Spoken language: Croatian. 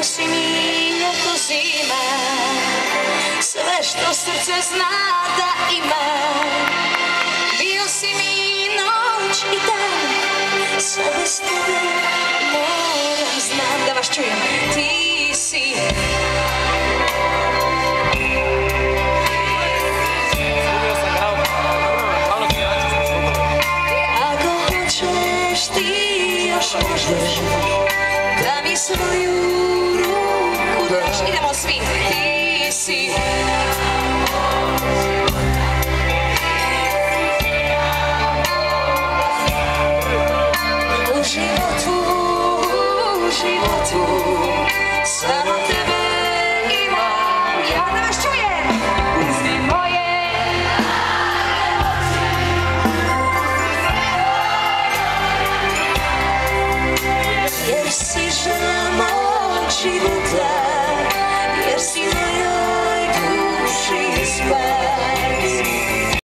Bio si mi ljeto zima Sve što srce zna da ima. Bio si mi noć i dan Sve bez tebe moram znam Da vas čujem. Ti si Ako hoćeš ti još možeš Da mi svoju to